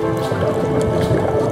どうも。